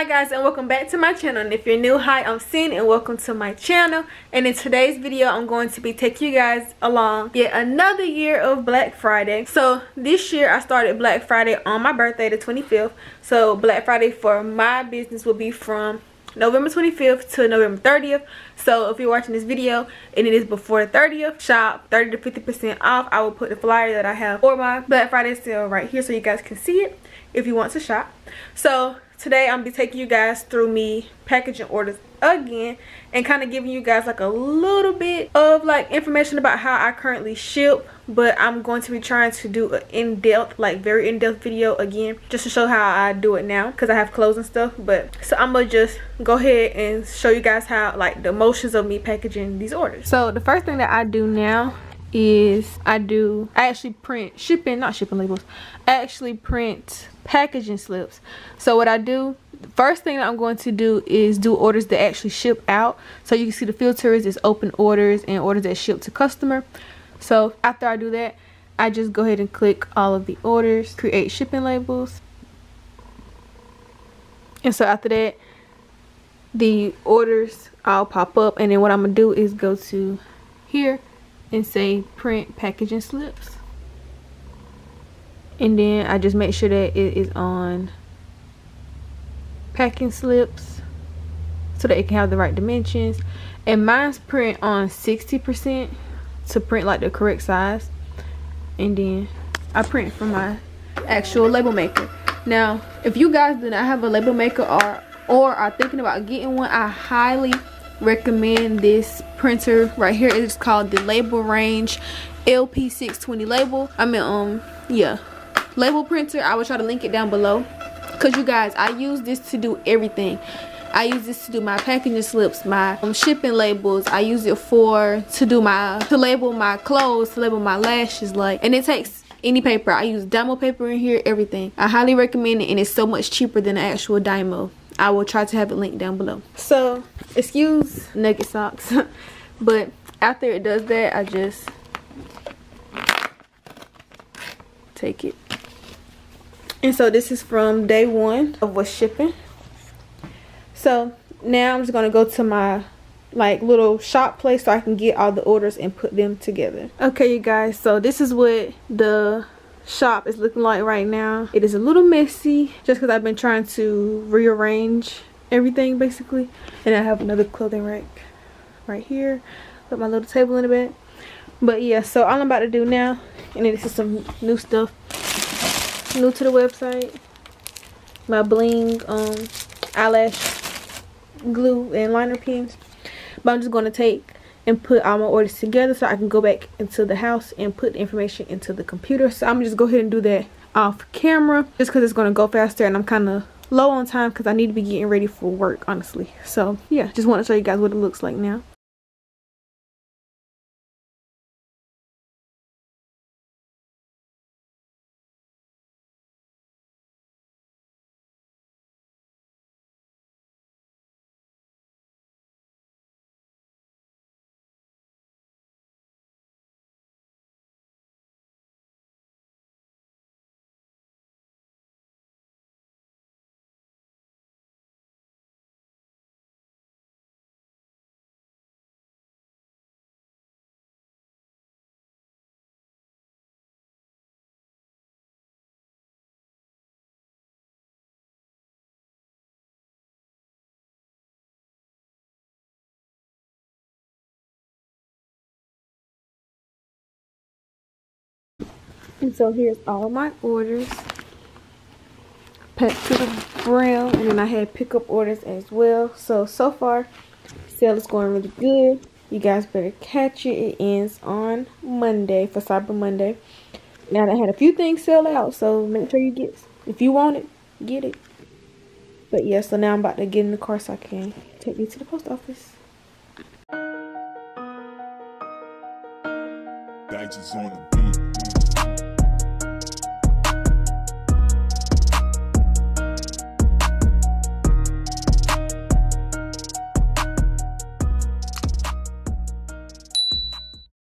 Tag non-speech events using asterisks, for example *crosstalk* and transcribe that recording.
Hi guys and welcome back to my channel and if you're new hi I'm Cinn and welcome to my channel and in today's video I'm going to be taking you guys along yet another year of Black Friday so this year I started Black Friday on my birthday the 25th so Black Friday for my business will be from November 25th to November 30th. So if you're watching this video and it is before the 30th, shop 30 to 50% off. I will put the flyer that I have for my Black Friday sale right here so you guys can see it if you want to shop. So today I'm be taking you guys through me packaging orders again and kind of giving you guys like a little bit of like information about how I currently ship but I'm going to be trying to do an in-depth like very in-depth video again just to show how I do it now because I have clothes and stuff but so I'm gonna just go ahead and show you guys how like the motions of me packaging these orders. So the first thing that I do now is I do I actually print shipping not shipping labels I actually print packaging slips. So what I do first thing I'm going to do is do orders that actually ship out. So you can see the filters is open orders and orders that ship to customer. So after I do that I just go ahead and click all of the orders create shipping labels. And so after that the orders all pop up. And then what I'm gonna do is go to here and say print packaging slips and then I just make sure that it is on packing slips so that it can have the right dimensions. And mine's print on 60% to print like the correct size. And then I print from my actual label maker. Now if you guys do not have a label maker or or are thinking about getting one I highly recommend this printer right here. It's called the label range LP620 label. I mean um yeah label printer I will try to link it down below because you guys I use this to do everything I use this to do my packaging slips, my um, shipping labels. I use it for to do my to label my clothes, to label my lashes like and it takes any paper. I use Dymo paper in here, everything. I highly recommend it and it's so much cheaper than the actual Dymo. I will try to have it linked down below. So, excuse nugget socks. *laughs* but after it does that, I just take it. And so this is from day one of what's shipping. So now I'm just going to go to my like little shop place so I can get all the orders and put them together. Okay, you guys, so this is what the shop is looking like right now. It is a little messy just because I've been trying to rearrange everything basically. And I have another clothing rack right here. Put my little table in the bed. But yeah, so all I'm about to do now, and this is some new stuff. New to the website. My bling um eyelash glue and liner pins. But I'm just going to take and put all my orders together so I can go back into the house and put the information into the computer. So I'm just go ahead and do that off camera just because it's going to go faster and I'm kind of low on time because I need to be getting ready for work honestly. So yeah, just want to show you guys what it looks like now. And so here's all my orders. Packed to the brim. And then I had pickup orders as well. So, so far, sale is going really good. You guys better catch it. It ends on Monday for Cyber Monday. Now, they had a few things sell out. So, make sure you get, if you want it, get it. But yeah, so now I'm about to get in the car so I can take you to the post office. On the beat.